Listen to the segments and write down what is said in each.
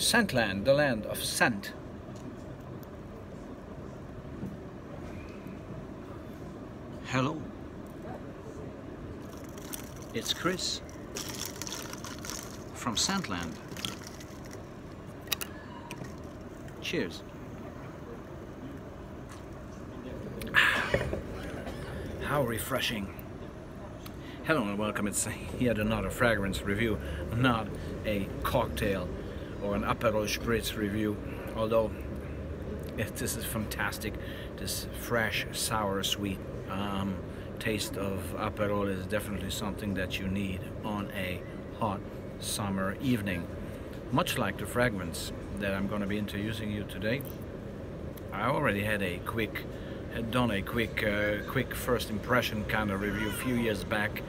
Scentland, the land of scent. Hello. It's Chris from Scentland. Cheers. How refreshing. Hello and welcome. It's yet another fragrance review, not a cocktail or an Aperol Spritz review. Although this is fantastic. This fresh, sour, sweet um, taste of Aperol is definitely something that you need on a hot summer evening. Much like the fragrance that I'm going to be introducing you today. I already had a quick had done a quick uh, quick first impression kind of review a few years back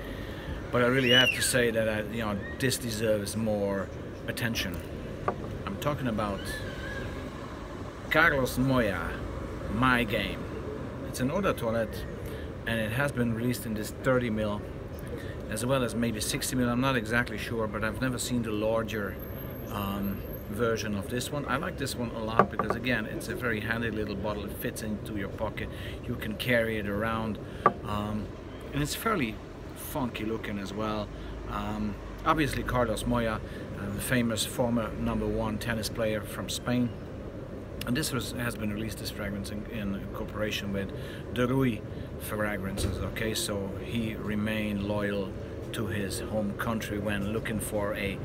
but I really have to say that I, you know this deserves more attention I'm talking about Carlos Moya My Game it's an eau toilet and it has been released in this 30 ml as well as maybe 60 ml I'm not exactly sure but I've never seen the larger um, version of this one. I like this one a lot because again it's a very handy little bottle. It fits into your pocket. You can carry it around um, and it's fairly funky looking as well. Um, obviously Carlos Moya, the famous former number one tennis player from Spain. And this was, has been released, this fragrance, in, in cooperation with De Rui Fragrances, okay? So he remained loyal to his home country when looking for a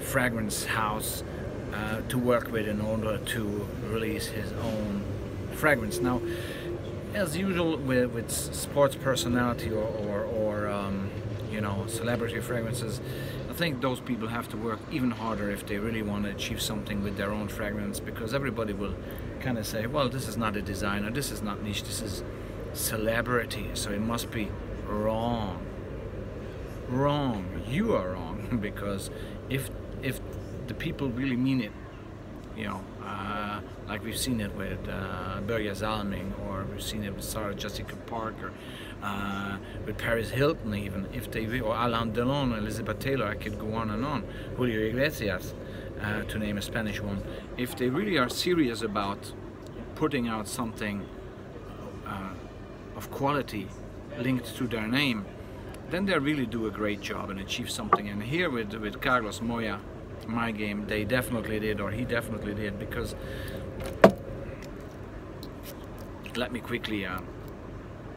fragrance house uh, to work with in order to release his own fragrance. Now, as usual with, with sports personality or, or, or um, know celebrity fragrances, I think those people have to work even harder if they really want to achieve something with their own fragrance because everybody will kind of say, well, this is not a designer, this is not niche, this is celebrity, so it must be wrong. Wrong. You are wrong because if if the people really mean it, you know, uh, like we've seen it with uh, Börje Salming, or we've seen it with Sarah Jessica Parker, uh, with Paris Hilton even, if they or Alain Delon, Elizabeth Taylor, I could go on and on, Julio Iglesias, uh, to name a Spanish one. If they really are serious about putting out something uh, of quality linked to their name, then they really do a great job and achieve something. And here with, with Carlos Moya, my game, they definitely did, or he definitely did, because let me quickly uh,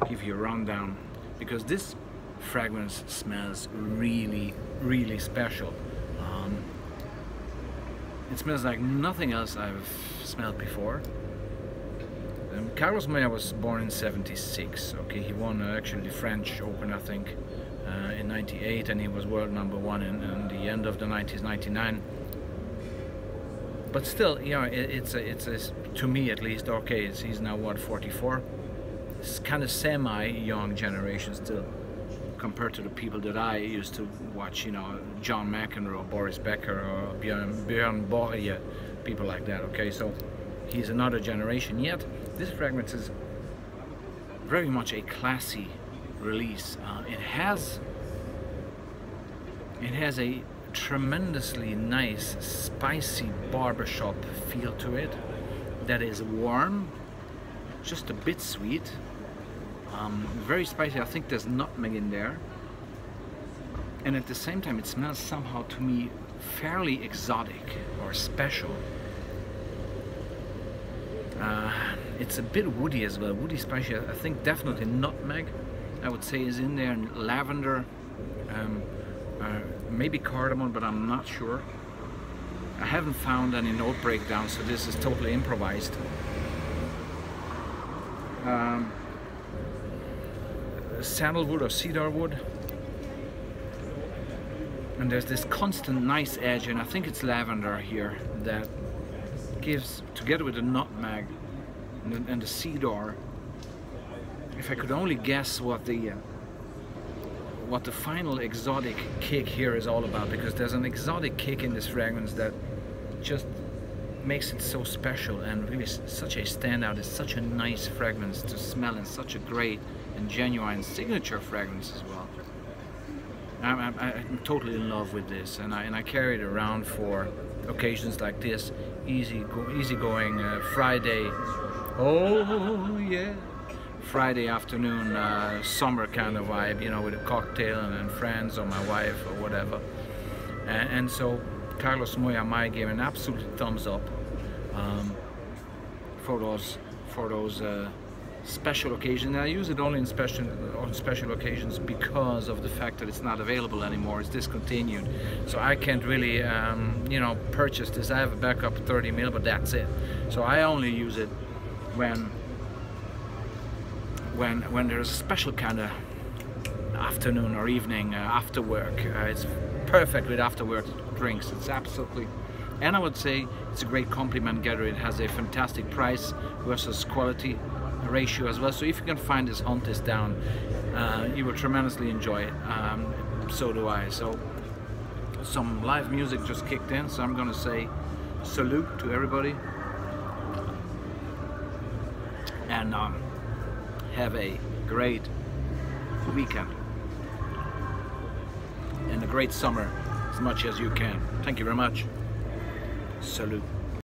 give you a rundown, because this fragrance smells really, really special. Um, it smells like nothing else I've smelled before. Um, Carlos Moya was born in 76, okay, he won uh, actually the French Open, I think, uh, in 98 and he was world number one in, in, the end of the 90s 99 but still you know it, it's a, it's a, to me at least okay he's now what 44 it's kind of semi young generation still compared to the people that I used to watch you know John McEnroe Boris Becker or Björn, Björn Borg people like that okay? So he's another generation. Yet this fragrance is very much a classy release. Uh, it has it has a tremendously nice spicy barbershop feel to it that is warm just a bit sweet. Um, very spicy. I think there's nutmeg in there. And at the same time it smells somehow to me fairly exotic or special. Uh, it's a bit woody as well. Woody spicy I think definitely nutmeg I would say is in there. Lavender um, uh, maybe cardamom but I'm not sure. I haven't found any note breakdown so this is totally improvised. Um, sandalwood or cedar wood. And there's this constant nice edge and I think it's lavender here that gives together with the nutmeg and the, and the cedar if I could only guess what the uh, what the final exotic kick here is all about because there's an exotic kick in this fragrance that just makes it so special and really such a standout it's such a nice fragrance to smell and such a great and genuine signature fragrance as well I'm, I'm, I'm, totally in love with this, and I, and I carry it around for occasions like this. Easy, go, easy going uh, Friday. Oh yeah, Friday afternoon, uh, summer kind of vibe, you know, with a cocktail and, friends or my wife or whatever. And, and, so, Carlos Moya, my game, an absolute thumbs up um, for those for those. Uh, special occasions. And I use it only in special on special occasions because of the fact that it's not available anymore. It's discontinued, so I can't really, um, you know, purchase this. I have a backup 30 mil, but that's it. So I only use it when when when there's a special kind of afternoon or evening uh, after work. Uh, it's perfect with after work drinks. It's absolutely and I would say it's a great compliment getter. It has a fantastic price versus quality ratio as well. So if you can find this, hunt this down, uh, you will tremendously enjoy it. Um, so do I. So some live music just kicked in, so I'm gonna say salute to everybody and um, have a great weekend and a great summer as much as you can. Thank you very much. Salute.